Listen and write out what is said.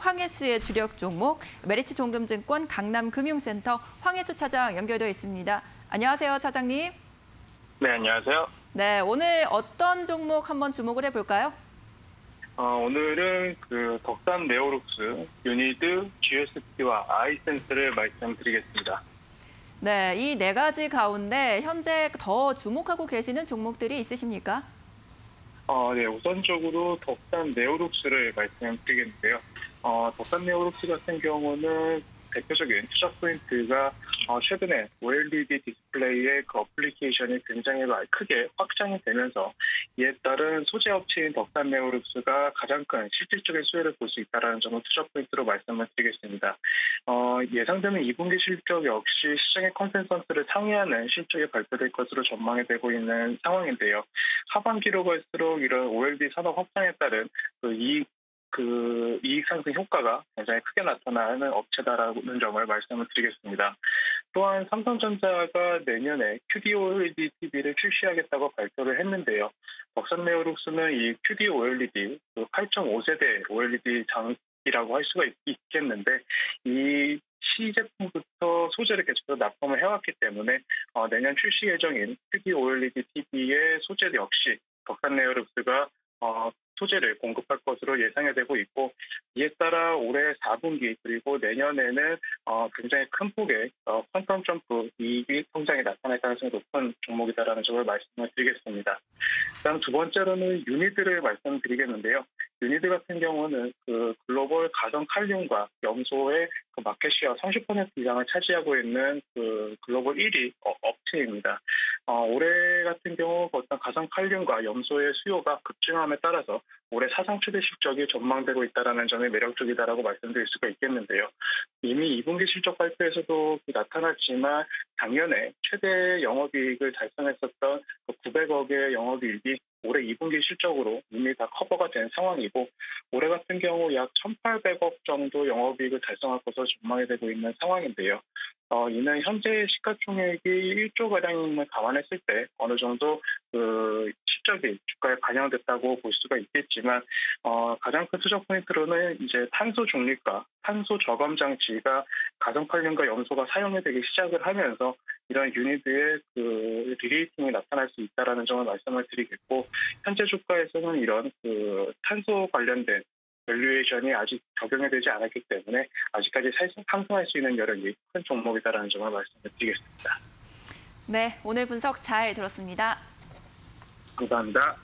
황해수의 주력 종목 메리츠 종금증권 강남금융센터 황해수 차장 연결되어 있습니다. 안녕하세요, 차장님. 네, 안녕하세요. 네, 오늘 어떤 종목 한번 주목을 해볼까요? 어, 오늘은 그 덕산 네오룩스, 유니드, GST와 아이센스를 말씀드리겠습니다. 네, 이 네 가지 가운데 현재 더 주목하고 계시는 종목들이 있으십니까? 어, 네, 우선적으로 덕산 네오룩스를 말씀드리겠는데요. 어, 덕산 네오룩스 같은 경우는 대표적인 투자 포인트가 어, 최근에 OLED 디스플레이의 그 어플리케이션이 굉장히 크게 확장이 되면서 이에 따른 소재 업체인 덕산 네오룩스가 가장 큰 실질적인 수혜를 볼 수 있다는 점을 투자 포인트로 말씀을 드리겠습니다. 어, 예상되는 2분기 실적 역시 시장의 컨센서스를 상회하는 실적이 발표될 것으로 전망이 되고 있는 상황인데요. 하반기로 갈수록 이런 OLED 산업 확장에 따른 그 이익 그 이익 상승 효과가 굉장히 크게 나타나는 업체다라는 점을 말씀을 드리겠습니다. 또한 삼성전자가 내년에 QD-OLED TV를 출시하겠다고 발표를 했는데요. 덕산 네오룩스는 이 QD-OLED, 그 8.5세대 OLED 장이라고 할 수가 있, 겠는데 이 시제품부터 소재를 계속해서 납품을 해왔기 때문에 어, 내년 출시 예정인 QD-OLED TV의 소재 역시 덕산 네오룩스가 어, 소재를 공급할 것으로 예상이 되고 있고 이에 따라 올해 4분기 그리고 내년에는 어, 굉장히 큰 폭의 어, 퀀텀 점프 이익 성장이 나타날 가능성이 높은 종목이다라는 점을 말씀을 드리겠습니다. 그다음 두 번째로는 유니드를 말씀드리겠는데요. 유니드 같은 경우는 그 글로벌 가성 칼륨과 염소의 그 market share 30% 이상을 차지하고 있는 그 글로벌 1위 어, 업체입니다. 어, 올해 같은 경우 어떤 가상 칼륨과 염소의 수요가 급증함에 따라서 올해 사상 최대 실적이 전망되고 있다는 점이 매력적이다라고 말씀드릴 수가 있겠는데요. 이미 2분기 실적 발표에서도 나타났지만 작년에 최대 영업이익을 달성했었던 900억의 그 영업이익이 올해 2분기 실적으로 이미 다 커버가 된 상황이고 올해 같은 경우 약 1,800억 정도 영업이익을 달성할 것으로 전망이 되고 있는 상황인데요. 어, 이는 현재 시가총액이 1조 가량을 감안했을 때 어느 정도 그 실적이 주가에 반영됐다고 볼 수가 있겠지만 어, 가장 큰 투자 포인트로는 이제 탄소 중립과 탄소 저감 장치가 가성 칼륨과 염소가 사용이 되기 시작을 하면서 이런 유니드의 그 rerating이 나타날 수 있다라는 점을 말씀을 드리겠고 현재 주가에서는 이런 그 탄소 관련된 valuation이 아직 적용이 되지 않았기 때문에 아직까지 상승할 수 있는 여력이 큰 종목이다라는 점을 말씀을 드리겠습니다. 네, 오늘 분석 잘 들었습니다. 감사합니다.